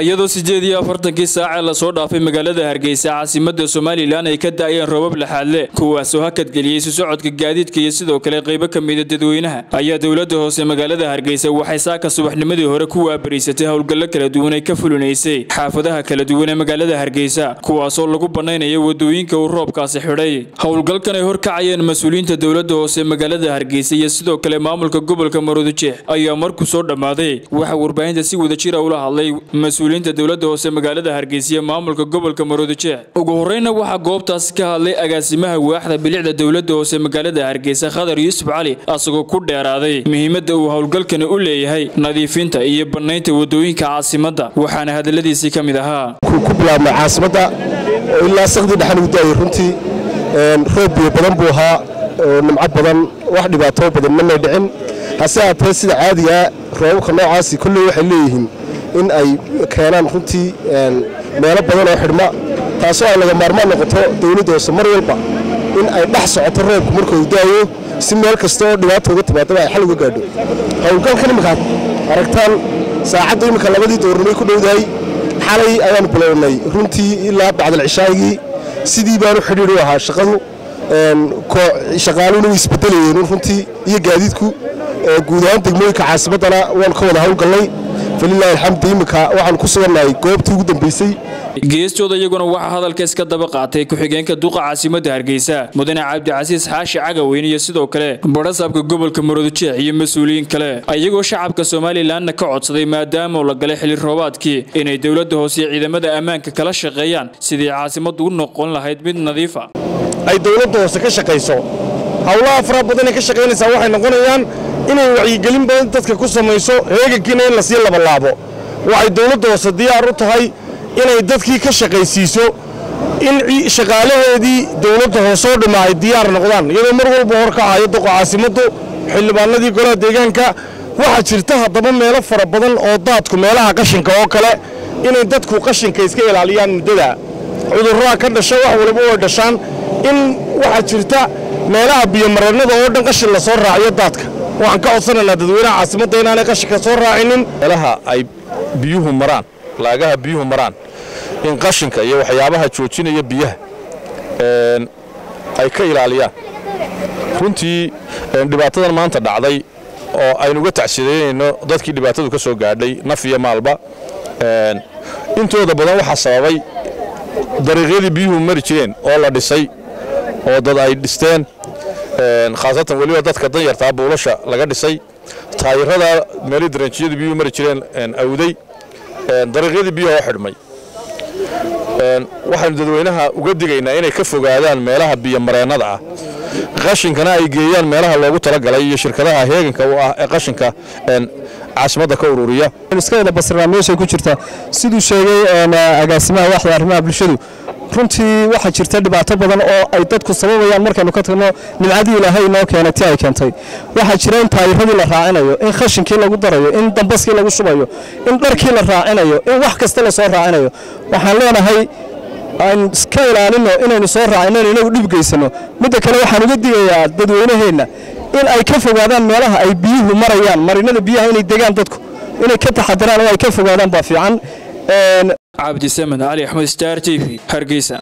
iyadoo sideed iyo afartankii saacee la soo dhaafay magaalada hargeysa caasimada somalilan ay ka daayeen roobab laxaadle kuwaasoo hakadgeliyey isu socodka gaadiidka iyo sidoo kale qaybo ka mida dadweynaha. Ayaa dowladda hoose magaalada hargeysa waxay saaka subaxnimadii hore ku waabariysatay howlgallo kala duwan ay ka fulinaysay xaafadaha kala duwan ee magaalada hargeysa kuwaasoo lagu bannaynayo waddooyinka uu roobkaasi xidhay. Howlgalkan ay horkacayeen mas'uuliyiinta dowladda hoose magaalada hargeysa iyo sidoo kale maamulka gobolka maroodijeex ayaa markuu soo dhammaaday waxaa warbaahinta si wadajira ula hadlay mas'uuliyiinta dowladda hoose magaalada hargeysa maamulka gobolka maroodijeex ugu horreyna waxaa goobtaasi ka hadlay agaasimaha waaxda bilicda dowladda hoose magaalada hargeysa khadar yuusuf cali asagoo ku dheeraaday muhiimadda uu howlgalkani u leeyahay nadiifinta iyo bannaynta waddooyinka caasimadda waxaana hadalladiisii ka mid ahaa. Ku bilaabnay caasimadda oo ilaa sakdii dhexan ugu daayay runtii roob badan buu ahaa oo nimco badan wax dhibaato badan manay dhicin. Hase haatee sida caadigaa roobabka noocaasi kolley waxay leeyihiin in ay keenaan runtii meelo badan oo xidhma taasoo ay laga maarmaan noqoto dowladda hoose mar walba in ay dhex socoto roobku markuu daayo si meel kasta oo dhibaata uga timaadaba ay xal uga gaadho. Howlgalkan iminkaad aragtaan saacadda iminka labadii doornimay ku dhowdahay xalay ayaanu bilownay runtii ilaa bacdal cishaagii sidii baanu xidhiir u ahaa shaqadu shaqaaluhuna way isbedelayeen runtii iyo gaadiidku guud ahaan degmooyinka caasimaddana waanu ka wada howlgallay falilaahi alxamdu iminka waxaanu ku sugannahay goobtii ugu dambaysay geestooda iyaguna waxaa hadalka iska daba qaatay ku-xigeenka duqa caasimadda hargeysa mudane cabdicasiis xaashi cagaweyn iyo sidoo kale badhasaabka gobolka maroodijeex iyo mas'uuliyiin kale. Ayagoo shacabka somalilanna ka codsaday maadaama la galay xili roobaadkii inay dowladda hoose iyo ciidamada ammaanka kala shaqeeyaan sidii caasimaddu u noqon lahayd mid nadiifa ay dowladda hoose ka shaqayso howlaha faraha badan ee ka shaqaynaysaa waxay noqonayaan inay wacyigelin badan dadka ku samayso heegankiina in la sii labalaabo. Waxay dowladda hoose diyaar u tahay inay dadkii ka shaqaysiiso in shaqaalaheedii dowladda hoose oo dhamma ay diyaar noqdaan. Iyadoo mar walba hor kacayo doqa caasimaddu xildhibaanadii golaha deegaanka waxaa jirta haddaba meelo fara badan oo daadku meelaha qashinka oo kale inay dadku qashinka iska ilaaliyaan muddada. Cudurraa ka dhasha wax waliba way dhashaan in waxaa jirta meelaha biyomareennada oo dhan qashin la soo raaciyo daadka. Waxaan ka codsanaynaa dadweynaha caasimadda inaanay qashinka soo raacinin. Meelaha ay biyuhu maraan laagaha biyuhu maraan in qashinka iyo waxyaabaha joojinaya biyaha ay ka ilaaliyaan. Runtii dhibaatadan maanta dhacday oo aynuga tacsidaynayno dadkii dhibaatadu ka soo gaadhay naf iyo maalba intooda badan waxaa sababay dariiqyadii biyuhu mari jireen oo la dhisay oo dad ay dhisteen. Khaasatan weliba dadka danyartaa buulasha laga dhisay. Taayirada meelii daranjiyadu biyuhu mari jireen awday dariiqyadii biyuha oo xidhmay. Waxaynu dadweynaha uga digaynaa inay ka fogaadaan meelaha biyomareennada ah. Qashinkana ay geeyaan meelaha loogu talagalay iyo shirkadaha heeganka u ah ee qashinka caasimadda ka ururiya. Iska basirnaa meeshay ku jirta siduu sheegay agaasimaha waaxda arrimaha bulshadu runtii waxaa jirta dhibaato badan oo ay dadku sababayaan markaynu ka tagno nimcadii ilaahay inoo keenay ti ay keentay. Waxaa jira in taayiradii la raacinayo in khashinkii lagu darayo in dambaskii lagu shubayo in dharkii la raacinayo in wax kasta la soo raacinayo. Waxaan leenahay aan iska ilaalino inaynu soo raacinano inagu dhib geysano. Midda kale waxaan uga digayaa dadweynaheenna in ay ka fogaadaan meelaha ay biyuhu marayaan marinada biyaha inay degaan dadku inay ka taxadiraan oo ay ka fogaadaan baa fiican عبد السمن علي حمود ستار تي في هرقيسة.